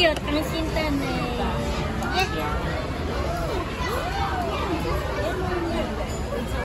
有溏心蛋呢。